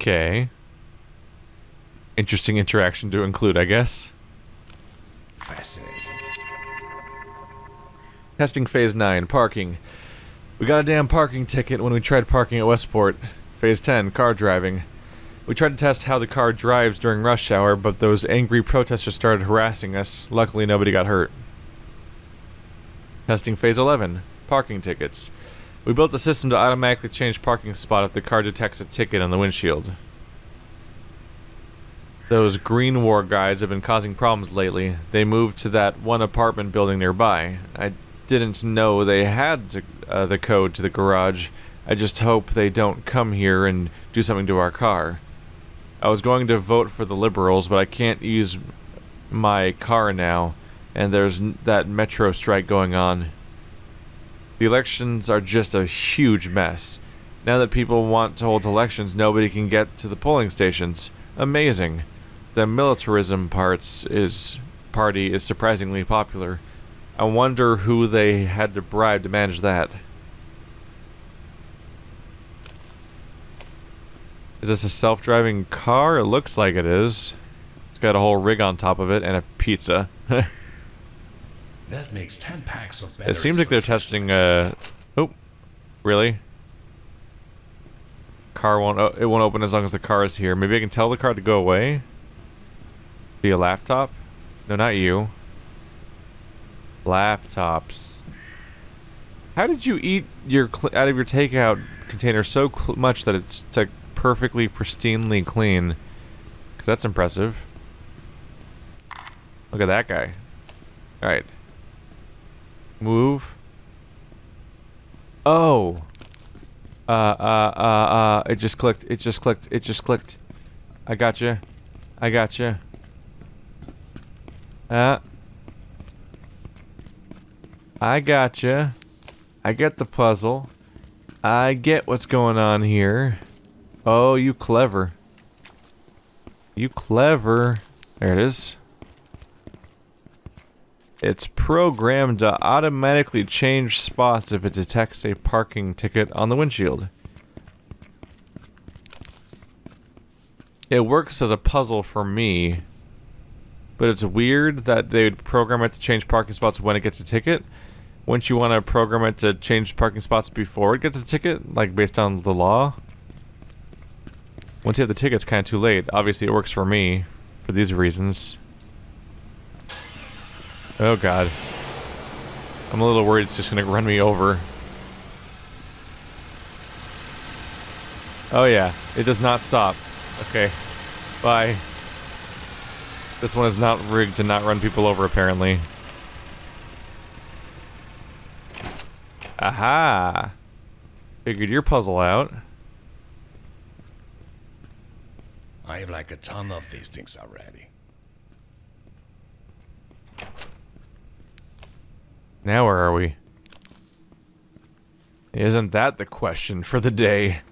Okay. Interesting interaction to include, I guess. Fascinating. Testing phase 9, parking. We got a damn parking ticket when we tried parking at Westport. Phase 10, car driving. We tried to test how the car drives during rush hour, but those angry protesters started harassing us. Luckily, nobody got hurt. Testing phase 11, parking tickets. We built a system to automatically change parking spot if the car detects a ticket on the windshield. Those Green War guys have been causing problems lately. They moved to that one apartment building nearby. I didn't know they had to, uh, the code to the garage. I just hope they don't come here and do something to our car. I was going to vote for the Liberals, but I can't use my car now, and there's that metro strike going on. The elections are just a huge mess. Now that people want to hold elections, nobody can get to the polling stations. Amazing. The militarism parts is party is surprisingly popular. I wonder who they had to bribe to manage that. Is this a self-driving car? It looks like it is. It's got a whole rig on top of it and a pizza. That makes 10 packs of it seems like they're testing, uh... Oh. Really? Car won't... it won't open as long as the car is here. Maybe I can tell the car to go away? Be a laptop? No, not you. Laptops. How did you eat your out of your takeout container so much that it's like perfectly pristinely clean? Cause that's impressive. Look at that guy. All right. Move. Oh. Uh, uh, uh, uh, it just clicked. It just clicked. It just clicked. I got gotcha. You. I got gotcha. Uh. I got gotcha. You. I get the puzzle. I get what's going on here. Oh, you clever. You clever. There it is. It's programmed to automatically change spots if it detects a parking ticket on the windshield. It works as a puzzle for me, but it's weird that they would program it to change parking spots when it gets a ticket. Wouldn't you want to program it to change parking spots before it gets a ticket, like based on the law? Once you have the ticket, it's kind of too late. Obviously, it works for me, for these reasons. Oh god. I'm a little worried it's just gonna run me over. Oh yeah, it does not stop. Okay. Bye. This one is not rigged to not run people over, apparently. Aha! Figured your puzzle out. I have like a ton of these things already. Now where are we? Isn't that the question for the day?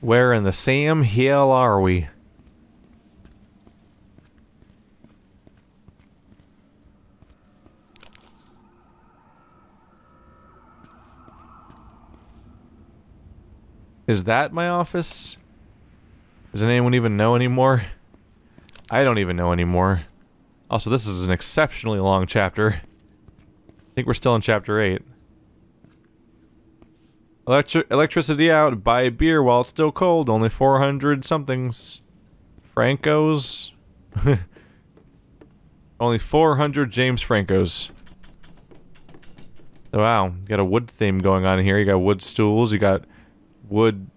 Where in the Sam Hill are we? Is that my office? Does anyone even know anymore? I don't even know anymore. Also, this is an exceptionally long chapter think we're still in chapter 8. Electri electricity out. Buy beer while it's still cold. Only 400 somethings. Francos. Only 400 James Francos. Oh, wow. You got a wood theme going on here. You got wood stools. You got wood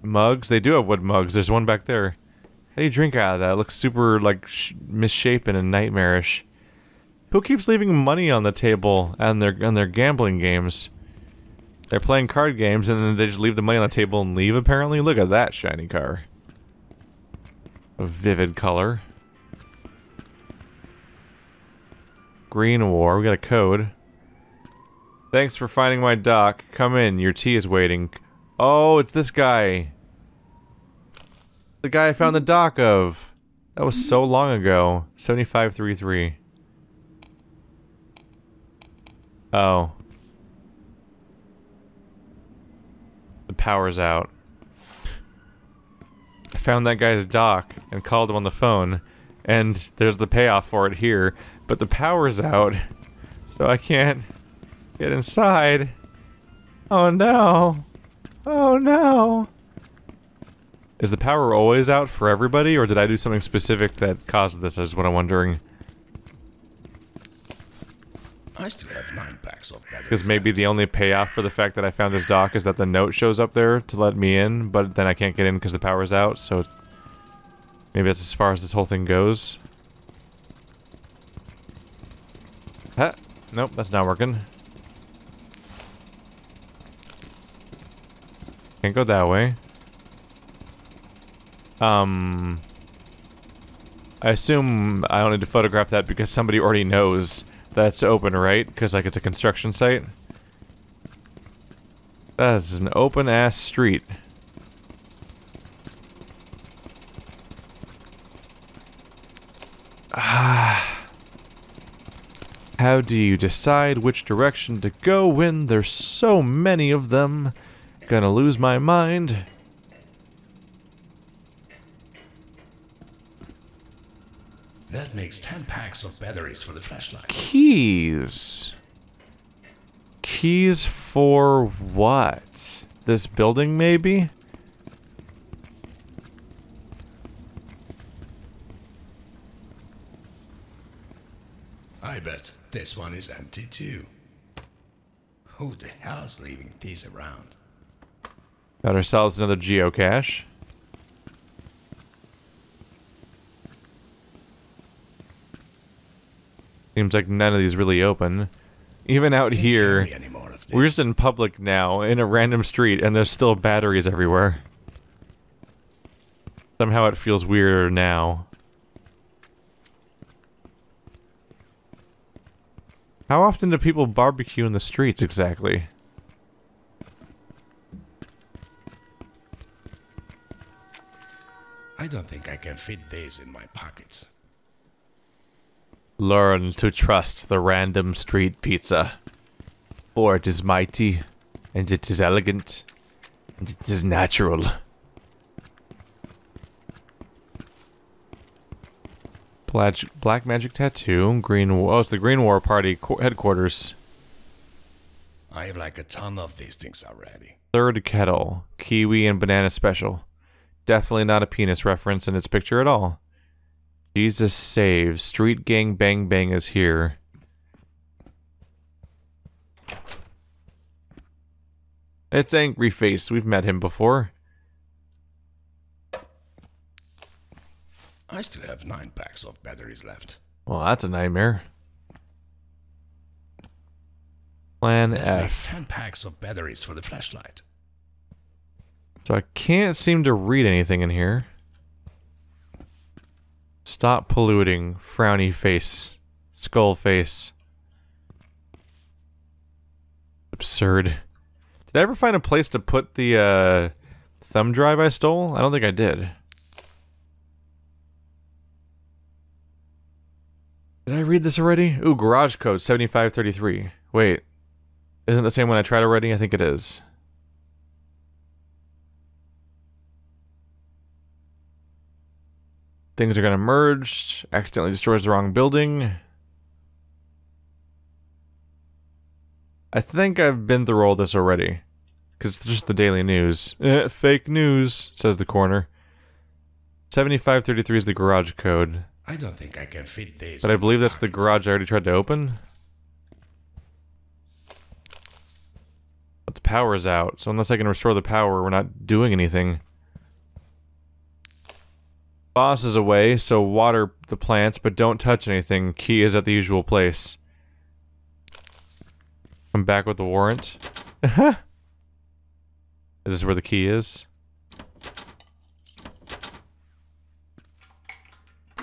mugs. They do have wood mugs. There's one back there. How do you drink out of that? It looks super, like, misshapen and nightmarish. Who keeps leaving money on the table and their on their gambling games? They're playing card games and then they just leave the money on the table and leave apparently? Look at that shiny car. A vivid color. Green War, we got a code. Thanks for finding my dock. Come in, your tea is waiting. Oh, it's this guy. The guy I found the dock of. That was so long ago. 7533. Oh. The power's out. I found that guy's dock and called him on the phone, and there's the payoff for it here, but the power's out, so I can't get inside. Oh no. Oh no. Is the power always out for everybody, or did I do something specific that caused this, is what I'm wondering. I still have nine packs of batteries. Because maybe the only payoff for the fact that I found this dock is that the note shows up there to let me in, but then I can't get in because the power's out, so... Maybe that's as far as this whole thing goes. Huh? Nope, that's not working. Can't go that way. Um... I assume I don't need to photograph that because somebody already knows that's open, right? Because, like, it's a construction site. That is an open-ass street. Ah. How do you decide which direction to go when there's so many of them? Gonna lose my mind. That makes ten packs of batteries for the flashlight. Keys. Keys for what? This building, maybe? I bet this one is empty too. Who the hell's leaving these around? Got ourselves another geocache. Seems like none of these really open. Even out here, carry any more of we're just in public now, in a random street, and there's still batteries everywhere. Somehow it feels weirder now. How often do people barbecue in the streets exactly? I don't think I can fit these in my pockets. Learn to trust the random street pizza. For it is mighty, and it is elegant, and it is natural. Black, black magic tattoo, green. Oh, it's the Green War Party headquarters. I have like a ton of these things already. Third kettle, kiwi and banana special. Definitely not a penis reference in its picture at all. Jesus saves. Street gang bang bang is here. It's Angry Face. We've met him before. I still have nine packs of batteries left. Well, that's a nightmare. Plan That makes ten packs of batteries for the flashlight. So I can't seem to read anything in here. Stop polluting. Frowny face. Skull face. Absurd. Did I ever find a place to put the uh, thumb drive I stole? I don't think I did. Did I read this already? Ooh, garage code 7533. Wait. Isn't the same one I tried already? I think it is. Things are gonna merge. Accidentally destroys the wrong building. I think I've been through all this already. Because it's just the daily news. Eh, fake news, says the corner. 7533 is the garage code. I don't think I can fit this. But I believe that's the garage I already tried to open. But the power's out, so unless I can restore the power, we're not doing anything. Boss is away, so water the plants, but don't touch anything. Key is at the usual place. Come back with the warrant. is this where the key is?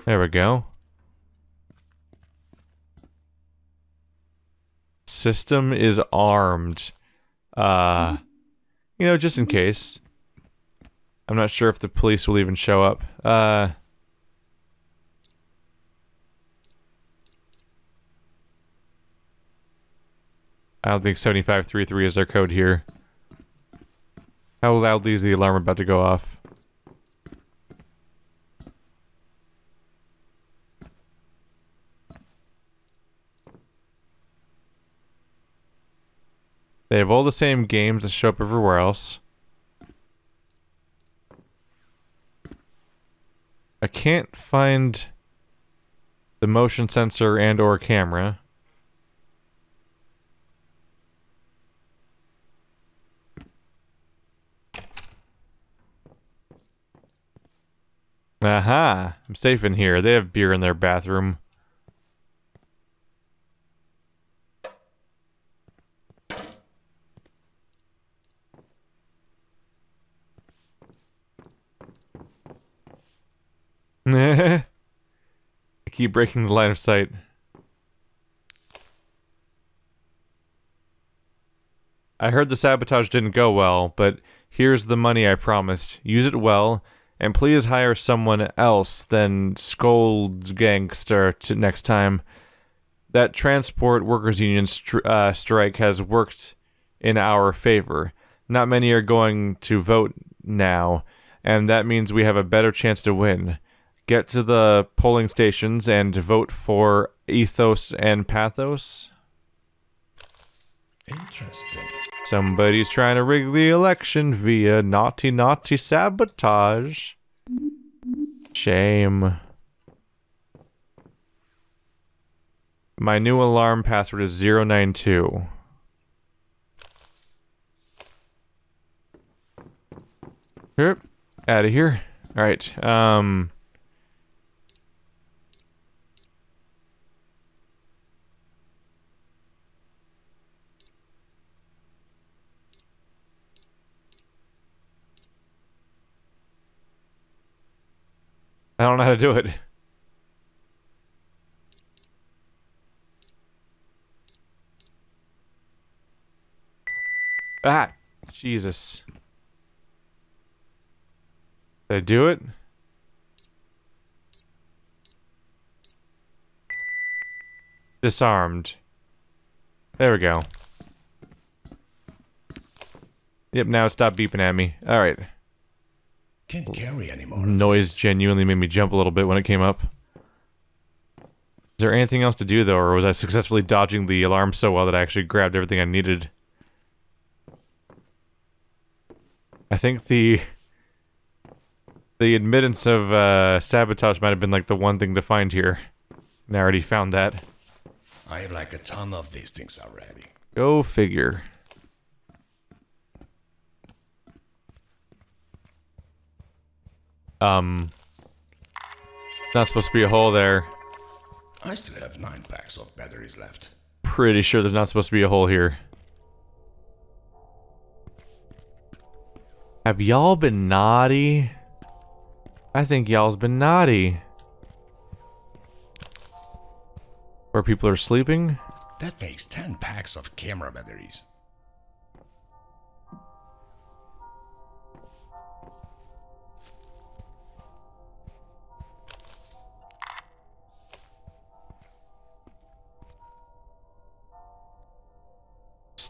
There we go. System is armed. Uh, you know, just in case. I'm not sure if the police will even show up. Uh, I don't think 7533 is our code here. How loudly is the alarm about to go off? They have all the same games that show up everywhere else. I can't find the motion sensor and or camera. Aha! I'm safe in here. They have beer in their bathroom. I keep breaking the line of sight. I heard the sabotage didn't go well, but here's the money I promised. Use it well, and please hire someone else than Scold Gangster to next time. That transport workers union stri uh, strike has worked in our favor. Not many are going to vote now, and that means we have a better chance to win get to the polling stations and vote for ethos and pathos. Interesting. Somebody's trying to rig the election via naughty naughty sabotage. Shame. My new alarm password is 092. Yep. Out of here. Alright, um... I don't know how to do it. Ah! Jesus. Did I do it? Disarmed. There we go. Yep, now stop beeping at me. Alright. Can't carry anymore. Noise genuinely made me jump a little bit when it came up. Is there anything else to do though, or was I successfully dodging the alarm so well that I actually grabbed everything I needed? I think the... The admittance of uh, sabotage might have been like the one thing to find here. And I already found that. I have like a ton of these things already. Go figure. Um, not supposed to be a hole there. I still have nine packs of batteries left. Pretty sure there's not supposed to be a hole here. Have y'all been naughty? I think y'all's been naughty. Where people are sleeping? That makes 10 packs of camera batteries.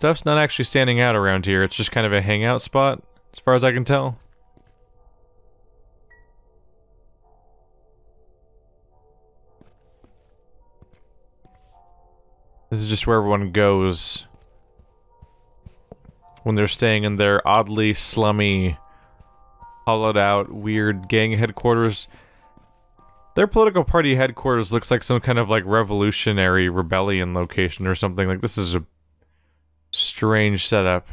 Stuff's not actually standing out around here. It's just kind of a hangout spot, as far as I can tell. This is just where everyone goes when they're staying in their oddly slummy, hollowed out, weird gang headquarters. Their political party headquarters looks like some kind of like revolutionary rebellion location or something. Like this is a strange setup.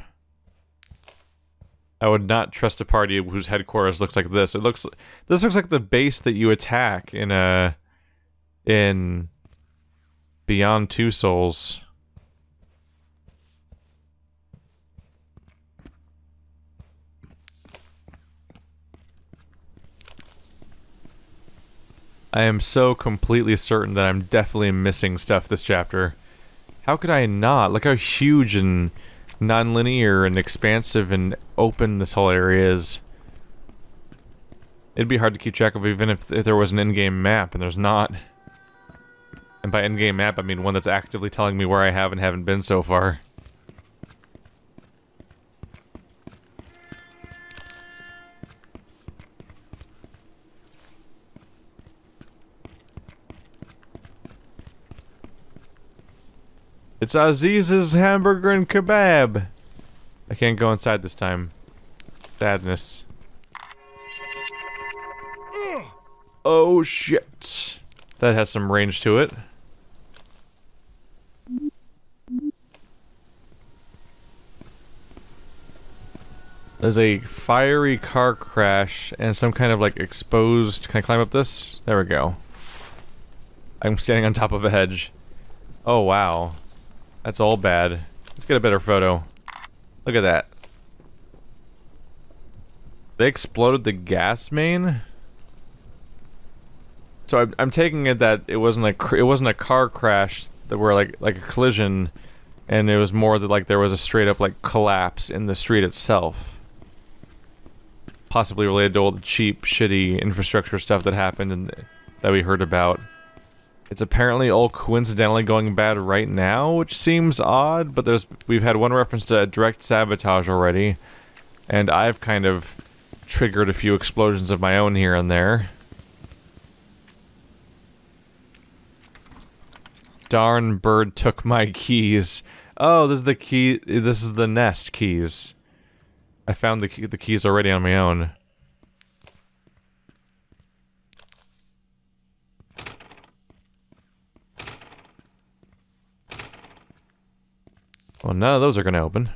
I would not trust a party whose headquarters looks like this. It looks this looks like the base that you attack in a in Beyond Two Souls. I am so completely certain that I'm definitely missing stuff this chapter. How could I not? Look how huge and non-linear and expansive and open this whole area is. It'd be hard to keep track of even if, if there was an in-game map, and there's not. And by in-game map, I mean one that's actively telling me where I have and haven't been so far. It's Aziz's hamburger and kebab. I can't go inside this time. Sadness. Oh shit. That has some range to it. There's a fiery car crash and some kind of like exposed. Can I climb up this? There we go. I'm standing on top of a hedge. Oh wow. That's all bad. Let's get a better photo. Look at that. They exploded the gas main? So I'm, I'm taking it that it wasn't a it wasn't a car crash that were like like a collision, and it was more that like there was a straight up like collapse in the street itself possibly related to all the cheap, shitty infrastructure stuff that happened and that we heard about. It's apparently all coincidentally going bad right now, which seems odd, but there's we've had one reference to direct sabotage already, and I've kind of triggered a few explosions of my own here and there. Darn bird took my keys. Oh, this is the key. This is the nest keys. I found the key, the keys already on my own. Well, none of those are going to open.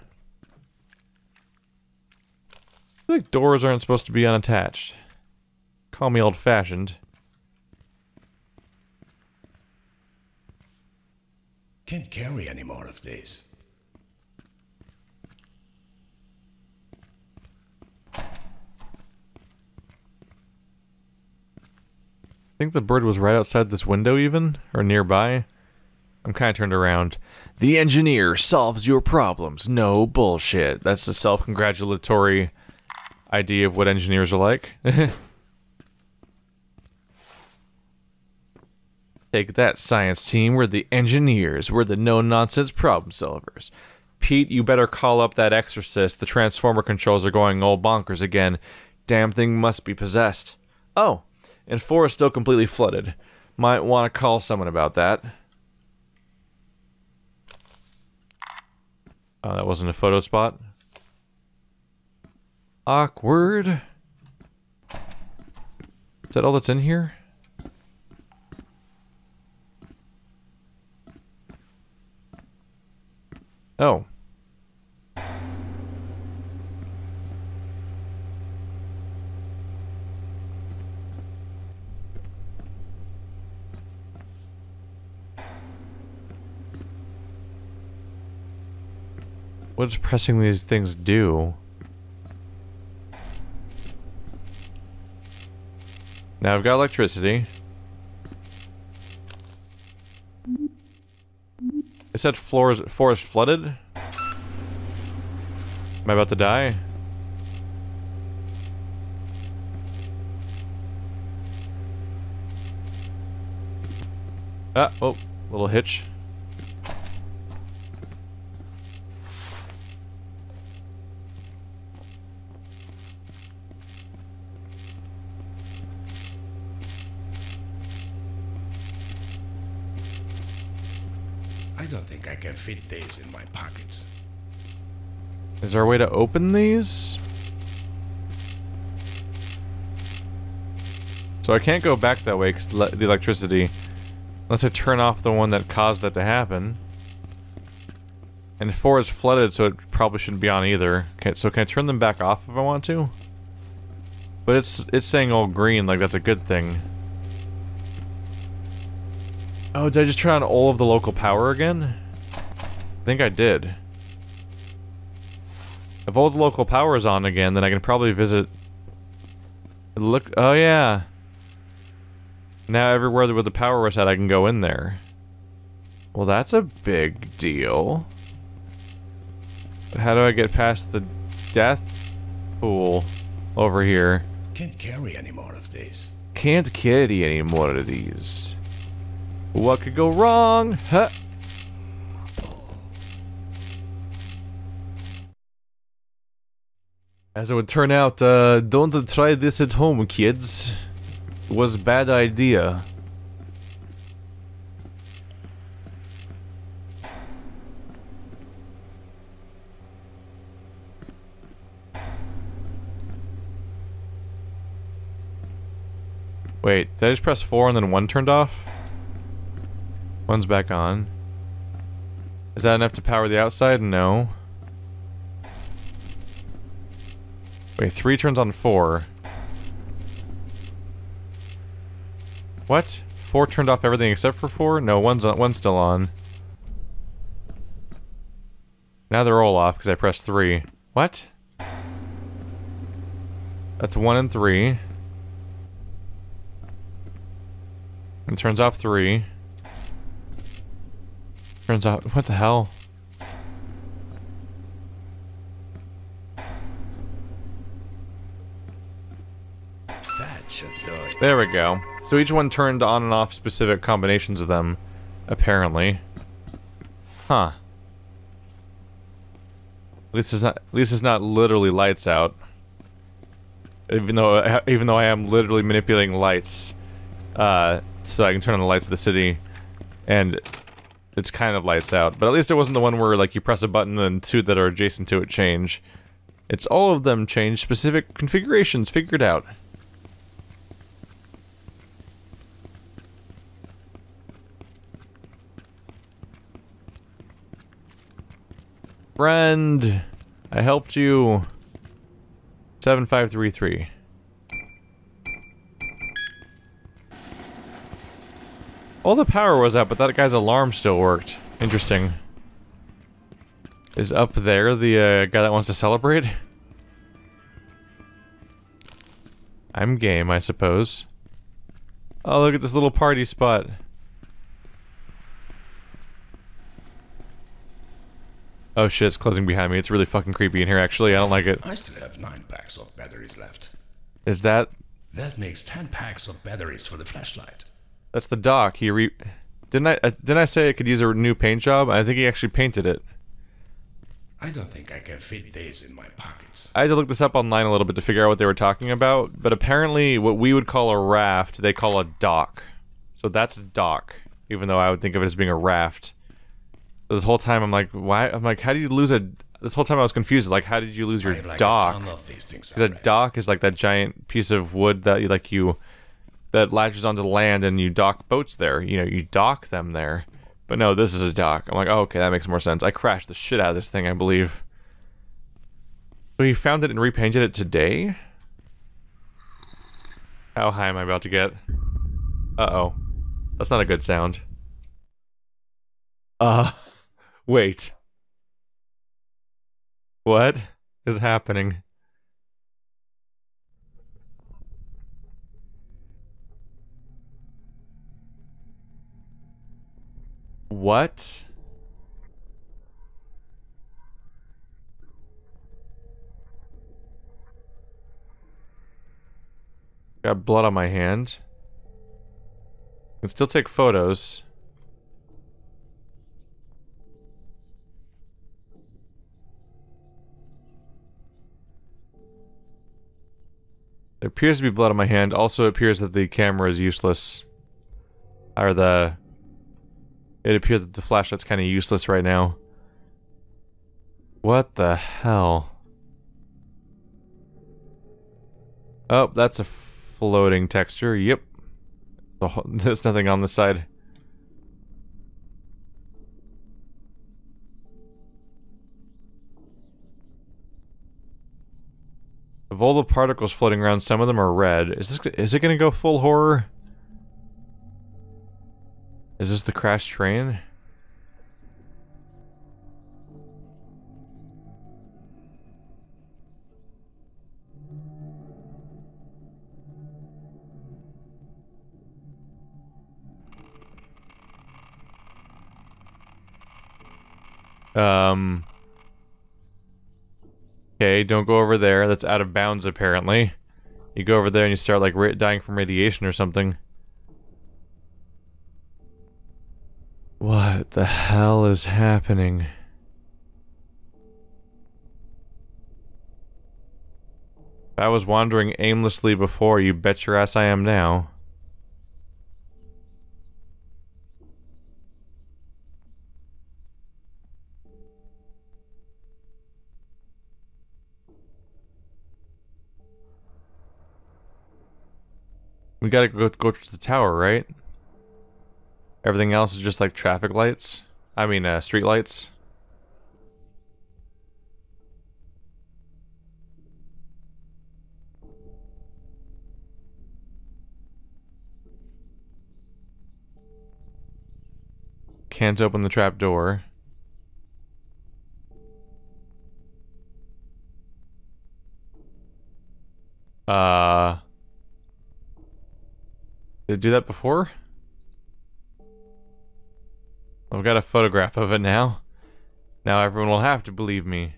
I think doors aren't supposed to be unattached. Call me old-fashioned. Can't carry any more of these. I think the bird was right outside this window even, or nearby. I'm kind of turned around. The engineer solves your problems. No bullshit. That's the self-congratulatory idea of what engineers are like. Take that, science team. We're the engineers. We're the no-nonsense problem solvers. Pete, you better call up that exorcist. The transformer controls are going all bonkers again. Damn thing must be possessed. Oh, and 4 is still completely flooded. Might want to call someone about that. Oh, that wasn't a photo spot. Awkward. Is that all that's in here? Oh. What does pressing these things do? Now I've got electricity. It said floors forest flooded. Am I about to die? Ah, oh, little hitch. I don't think I can fit these in my pockets. Is there a way to open these? So I can't go back that way because the electricity... Unless I turn off the one that caused that to happen. And 4 is flooded, so it probably shouldn't be on either. Okay, so can I turn them back off if I want to? But it's it's saying all green, like that's a good thing. Oh, did I just turn on all of the local power again? I think I did. If all the local power is on again, then I can probably visit... Look, oh yeah. Now everywhere where the power was at, I can go in there. Well, that's a big deal. But how do I get past the death pool over here? Can't carry any more of these. Can't carry any more of these. What could go wrong? Huh. As it would turn out, uh, don't try this at home, kids. It was bad idea. Wait, did I just press 4 and then 1 turned off? One's back on. Is that enough to power the outside? No. Wait, 3 turns on 4. What? 4 turned off everything except for 4? No, one's, on, one's still on. Now they're all off because I pressed 3. What? That's 1 and 3. It turns off 3. Turns off... What the hell? That should do it. There we go. So each one turned on and off specific combinations of them, apparently. Huh. At least it's not. At least it's not literally lights out. Even though, even though I am literally manipulating lights, uh, so I can turn on the lights of the city, and it's kind of lights out. But at least it wasn't the one where like you press a button and two that are adjacent to it change. It's all of them change specific configurations figured out. Friend, I helped you. 7533. All the power was out, but that guy's alarm still worked. Interesting. Is up there the uh, guy that wants to celebrate? I'm game, I suppose. Oh, look at this little party spot. Oh shit, it's closing behind me. It's really fucking creepy in here, actually. I don't like it. I still have nine packs of batteries left. Is that... That makes ten packs of batteries for the flashlight. That's the dock. He re... Didn't I, uh, didn't I say I could use a new paint job? I think he actually painted it. I don't think I can fit these in my pockets. I had to look this up online a little bit to figure out what they were talking about, but apparently what we would call a raft, they call a dock. So that's a dock, even though I would think of it as being a raft. This whole time I'm like, why? I'm like, how do you lose a? This whole time I was confused. Like, how did you lose your I have like dock? a ton of these things Because a already. dock is like that giant piece of wood that you like you that latches onto the land and you dock boats there. You know, you dock them there. But no, this is a dock. I'm like, oh, okay, that makes more sense. I crashed the shit out of this thing, I believe. So you found it and repainted it today? How high am I about to get? Uh-oh. That's not a good sound. Uh, wait. What is happening? What? Got blood on my hand. Can still take photos. There appears to be blood on my hand. Also appears that the camera is useless. Or the... It appears that the flashlight's kind of useless right now. What the hell? Oh, that's a floating texture. Yep. There's nothing on the side. Of all the particles floating around, some of them are red. Is this is it gonna go full horror? Is this the crash train? Um. Okay, don't go over there. That's out of bounds, apparently. You go over there and you start, like, dying from radiation or something. What the hell is happening? I was wandering aimlessly before, you bet your ass I am now. We gotta go, go to the tower, right? Everything else is just like traffic lights. I mean, uh, street lights. Can't open the trap door. Uh... Did it do that before? I've got a photograph of it now. Now everyone will have to believe me.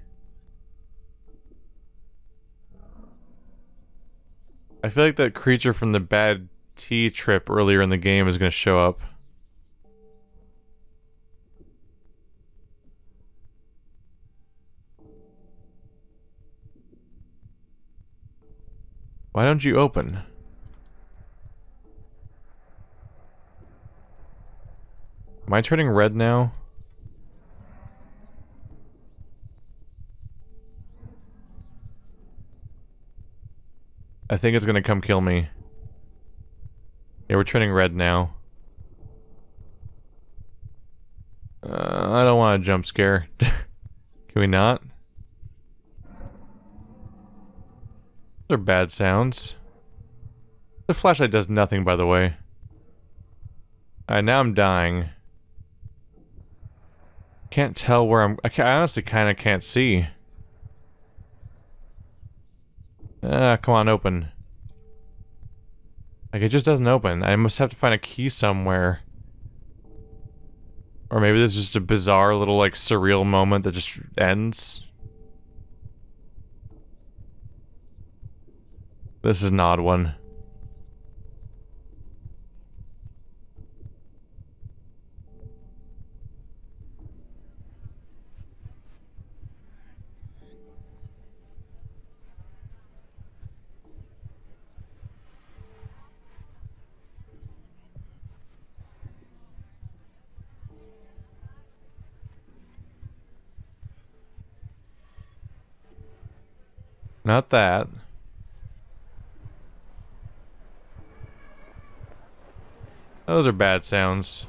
I feel like that creature from the bad tea trip earlier in the game is going to show up. Why don't you open? Am I turning red now? I think it's gonna come kill me. Yeah, we're turning red now. Uh, I don't want a jump scare. Can we not? Those are bad sounds. The flashlight does nothing, by the way. Alright, now I'm dying. Can't tell where I'm... I, I honestly kind of can't see. Ah, come on, open. Like, it just doesn't open. I must have to find a key somewhere. Or maybe this is just a bizarre little, like, surreal moment that just ends. This is an odd one. Not that. Those are bad sounds.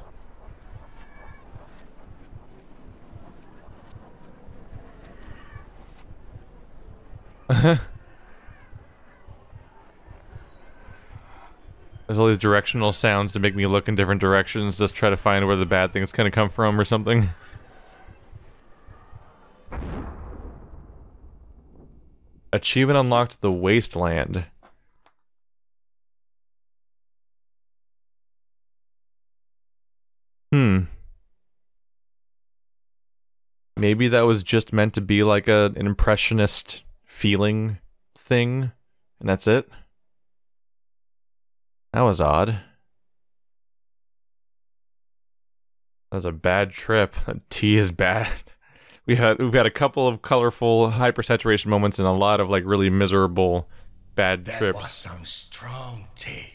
There's all these directional sounds to make me look in different directions to try to find where the bad thing's gonna come from or something. Achievement unlocked the Wasteland. Hmm. Maybe that was just meant to be like a, an impressionist feeling thing, and that's it? That was odd. That was a bad trip. Tea is bad. We had we've had a couple of colorful hypersaturation moments and a lot of like really miserable bad that trips. That was some strong tea.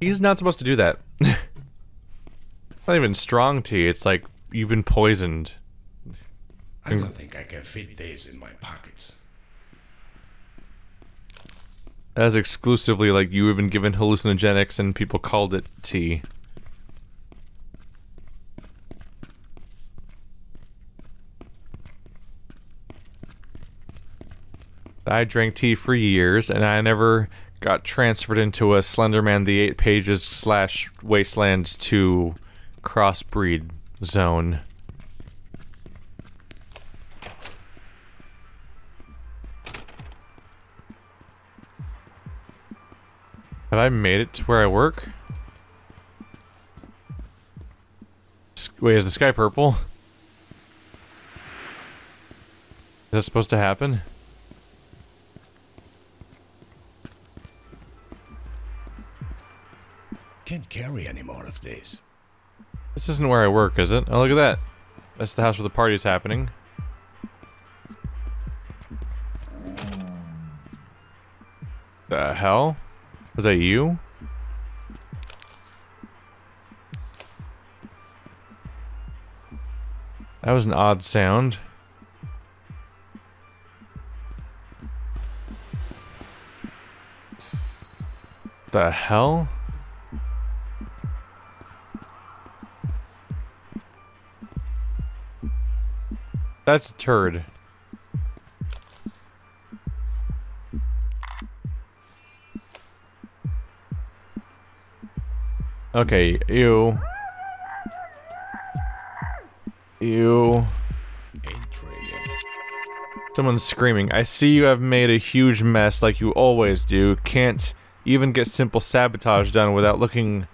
He's not supposed to do that. not even strong tea. It's like you've been poisoned. I don't think I can fit this in my pockets. As exclusively like you have been given hallucinogenics and people called it tea. I drank tea for years and I never got transferred into a Slenderman the Eight Pages slash Wasteland 2 crossbreed zone. Have I made it to where I work? Wait, is the sky purple? Is that supposed to happen? days. This isn't where I work, is it? Oh, look at that. That's the house where the party's happening. The hell? Was that you? That was an odd sound. The hell? That's a turd. Okay, ew. Ew. Someone's screaming. I see you have made a huge mess like you always do. Can't even get simple sabotage done without looking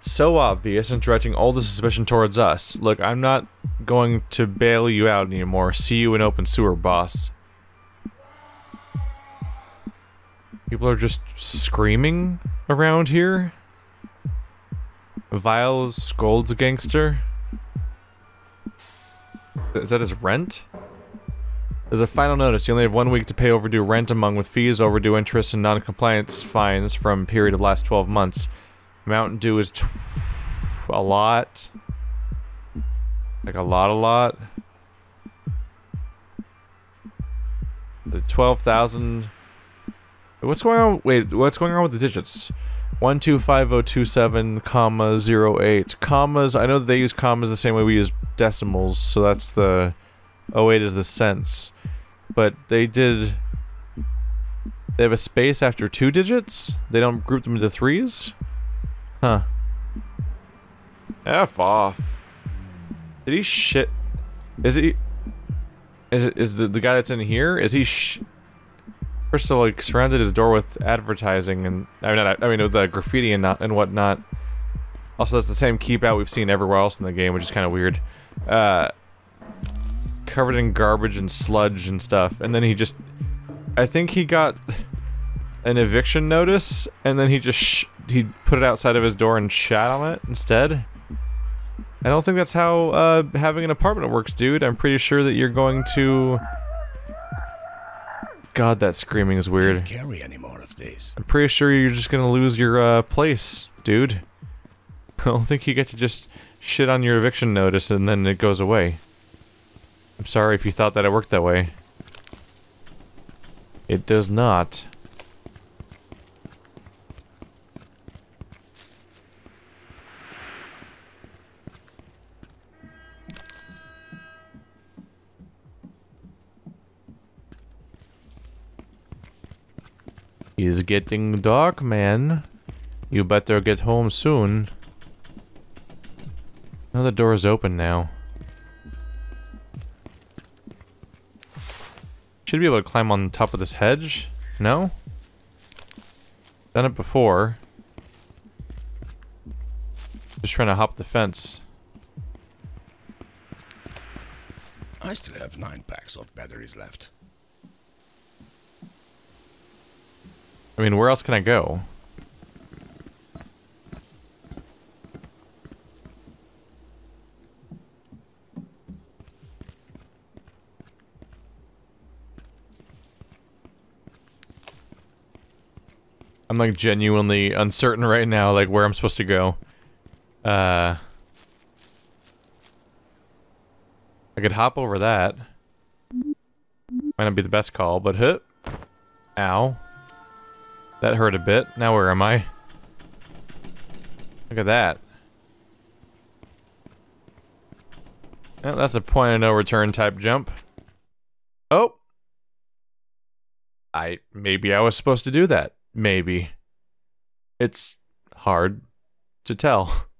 so obvious and directing all the suspicion towards us. Look, I'm not going to bail you out anymore. See you in open sewer, boss. People are just screaming around here. Vile scolds gangster. Is that his rent? There's a final notice. You only have one week to pay overdue rent among with fees, overdue interest, and non-compliance fines from period of last 12 months. Amount Due is a lot. Like a lot, a lot. The 12,000... What's going on? Wait, what's going on with the digits? 125027, comma, 08. Commas, I know that they use commas the same way we use decimals, so that's the... 08 is the cents. But they did... They have a space after two digits? They don't group them into threes? Huh. F off. Did he shit? Is he... Is it is the, the guy that's in here? Is he sh... First of all, like, surrounded his door with advertising and... I mean, not, I mean, with the graffiti and, not, and whatnot. Also, that's the same keep out we've seen everywhere else in the game, which is kind of weird. Uh covered in garbage and sludge and stuff. And then he just... I think he got an eviction notice, and then he just... he put it outside of his door and shat on it instead. I don't think that's how uh, having an apartment works, dude. I'm pretty sure that you're going to... God, that screaming is weird. Can't carry any more of these. I'm pretty sure you're just gonna lose your uh, place, dude. I don't think you get to just shit on your eviction notice and then it goes away. I'm sorry if you thought that it worked that way. It does not. It's getting dark, man. You better get home soon. Oh, the door is open now. Should be able to climb on top of this hedge? No? Done it before. Just trying to hop the fence. I still have nine packs of batteries left. I mean, where else can I go? I'm like genuinely uncertain right now, like where I'm supposed to go. Uh, I could hop over that. Might not be the best call, but hit. Ow. That hurt a bit. Now where am I? Look at that. That's a point of no return type jump. Oh. I maybe I was supposed to do that. Maybe. It's hard to tell.